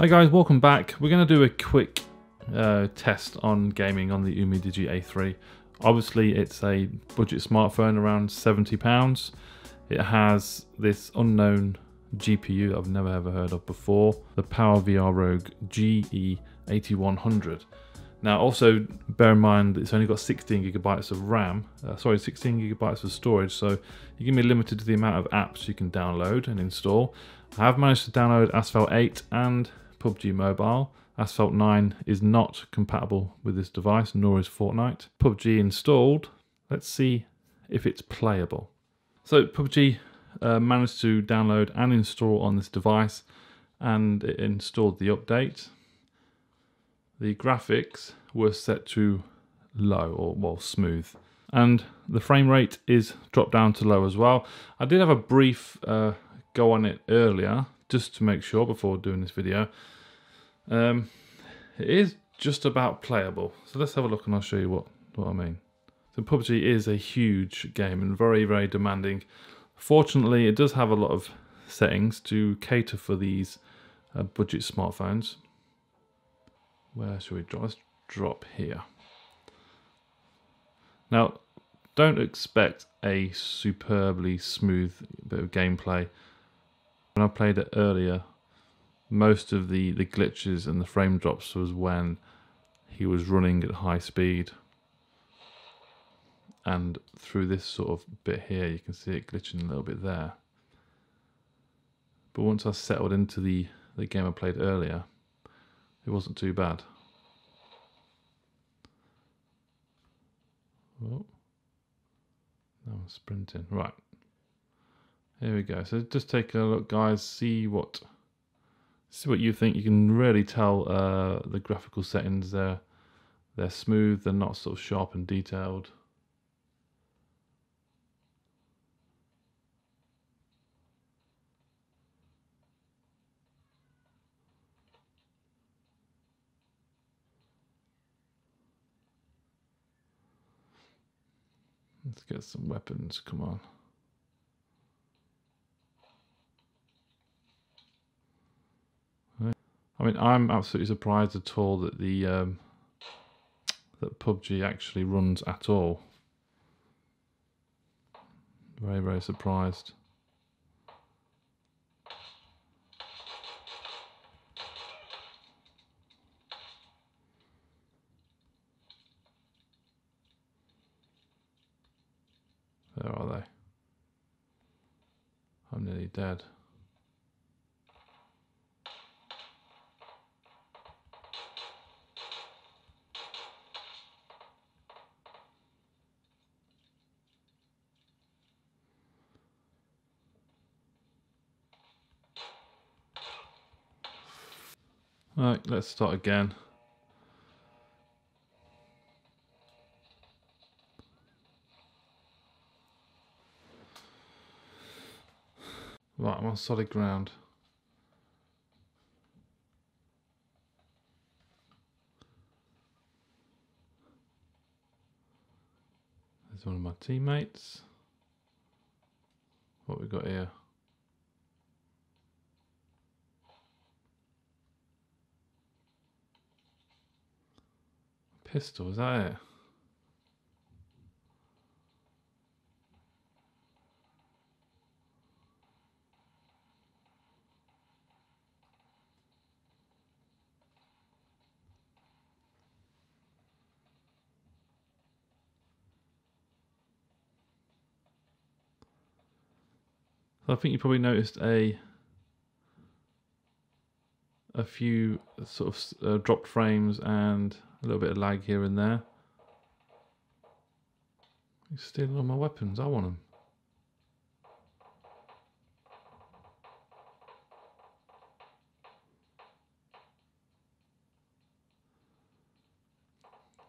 Hi guys, welcome back. We're going to do a quick uh, test on gaming on the Umidigi A3. Obviously it's a budget smartphone around £70. It has this unknown GPU I've never ever heard of before, the PowerVR Rogue GE8100. Now also bear in mind that it's only got 16 gigabytes of RAM, uh, sorry 16 gigabytes of storage so going to be limited to the amount of apps you can download and install. I have managed to download Asphalt 8 and PUBG Mobile. Asphalt 9 is not compatible with this device, nor is Fortnite. PUBG installed. Let's see if it's playable. So PUBG uh, managed to download and install on this device, and it installed the update. The graphics were set to low or well smooth, and the frame rate is dropped down to low as well. I did have a brief uh, go on it earlier just to make sure before doing this video. Um, it is just about playable. So let's have a look and I'll show you what, what I mean. So PUBG is a huge game and very, very demanding. Fortunately, it does have a lot of settings to cater for these uh, budget smartphones. Where should we drop? Let's drop here. Now, don't expect a superbly smooth bit of gameplay when I played it earlier, most of the, the glitches and the frame drops was when he was running at high speed. And through this sort of bit here, you can see it glitching a little bit there. But once I settled into the, the game I played earlier, it wasn't too bad. Oh. Now I'm sprinting. Right. Here we go. So just take a look, guys. See what see what you think. You can really tell uh, the graphical settings. They're they're smooth. They're not sort of sharp and detailed. Let's get some weapons. Come on. I mean, I'm absolutely surprised at all that the um, that PUBG actually runs at all. Very, very surprised. Where are they? I'm nearly dead. Right, let's start again. Right, I'm on solid ground. There's one of my teammates. What we got here? Pistol, is that it? I think you probably noticed a a few sort of uh, dropped frames and a little bit of lag here and there. He's stealing all my weapons. I want them.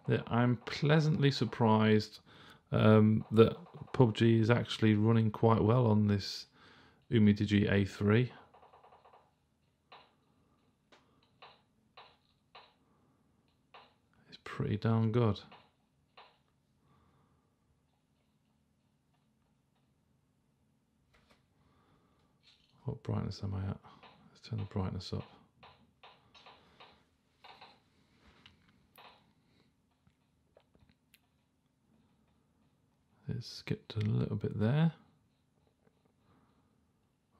Yeah, I'm pleasantly surprised um, that PUBG is actually running quite well on this Umidigi A3. pretty darn good. What brightness am I at? Let's turn the brightness up. It skipped a little bit there.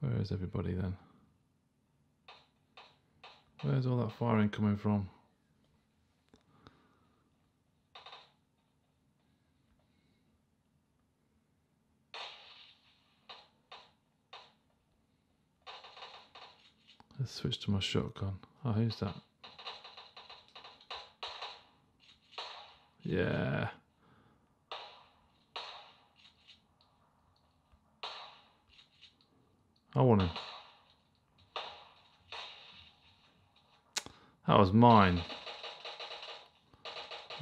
Where is everybody then? Where's all that firing coming from? Let's switch to my shotgun. Oh, who's that? Yeah. I want him. That was mine.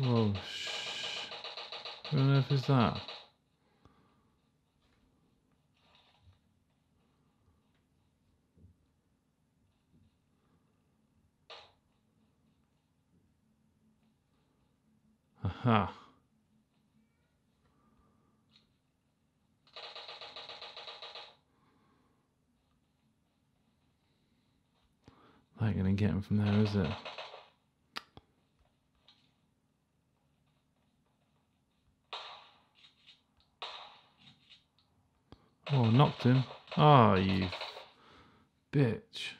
Oh, Whoa, shh. Who on earth is that? That ain't gonna get him from there, is it? Oh, knocked him. Ah, oh, you bitch.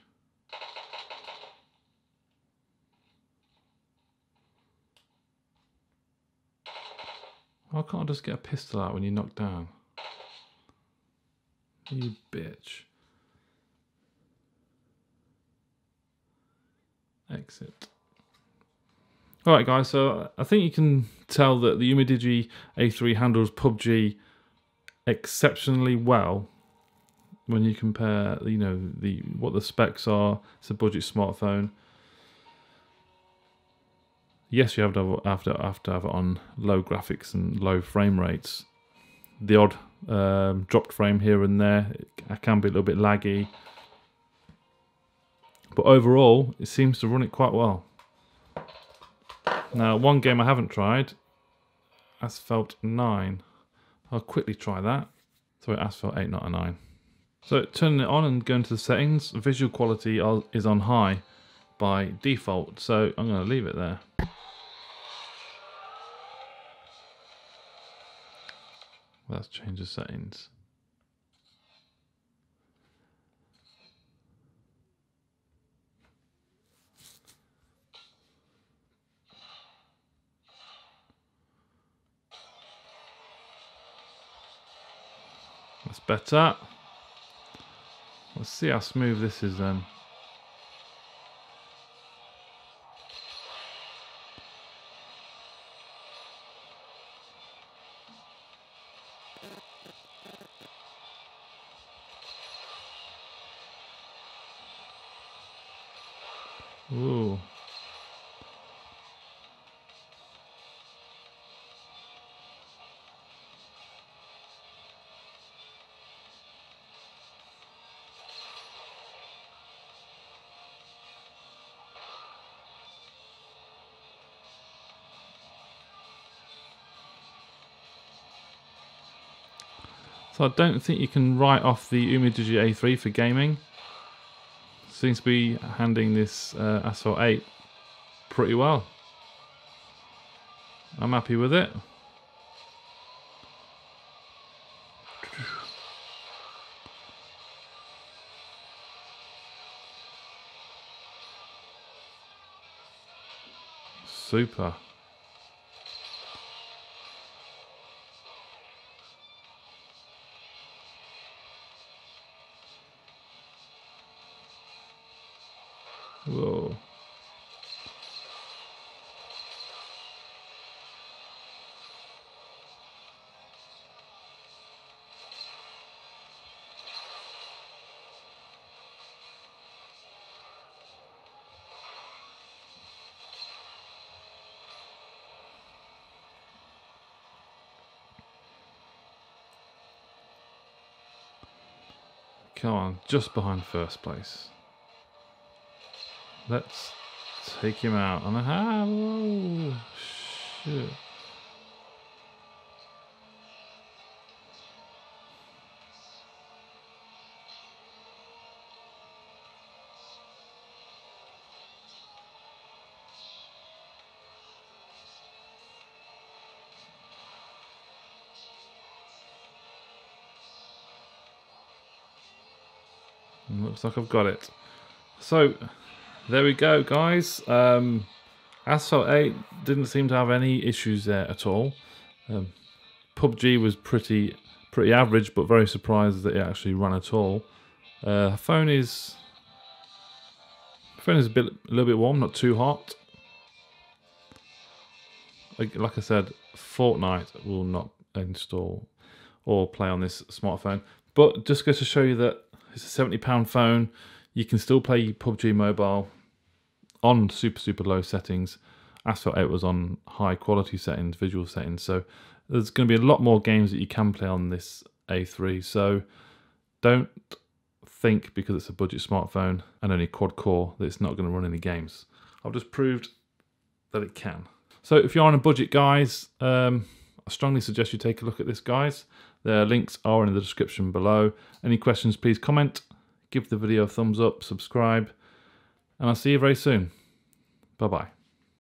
Why can't I just get a pistol out when you knock down? You bitch. Exit. Alright guys, so I think you can tell that the Umidigi A3 handles PUBG exceptionally well when you compare, you know, the what the specs are. It's a budget smartphone. Yes, you have to have, to have to have it on low graphics and low frame rates. The odd um, dropped frame here and there it can be a little bit laggy, but overall, it seems to run it quite well. Now, one game I haven't tried, Asphalt 9. I'll quickly try that. Sorry, Asphalt 8, not a 9. So turning it on and going to the settings, visual quality is on high by default, so I'm going to leave it there. Let's change the settings. That's better. Let's see how smooth this is then. Ooh. So I don't think you can write off the Umidigi A3 for gaming. Seems to be handling this uh, Asphalt 8 pretty well. I'm happy with it. Super. Whoa. Come on, just behind first place. Let's take him out on a hammer. Oh, shit. Looks like I've got it. So, there we go, guys. Um, Asphalt 8 didn't seem to have any issues there at all. Um, PUBG was pretty pretty average, but very surprised that it actually ran at all. Uh, phone is phone is a bit a little bit warm, not too hot. Like, like I said, Fortnite will not install or play on this smartphone. But just goes to show you that it's a seventy pound phone. You can still play PUBG Mobile on super super low settings. Asphalt 8 was on high quality settings, visual settings. So there's going to be a lot more games that you can play on this A3. So don't think because it's a budget smartphone and only quad core that it's not going to run any games. I've just proved that it can. So if you're on a budget, guys, um, I strongly suggest you take a look at this, guys. The links are in the description below. Any questions, please comment, give the video a thumbs up, subscribe, and I'll see you very soon. Bye bye.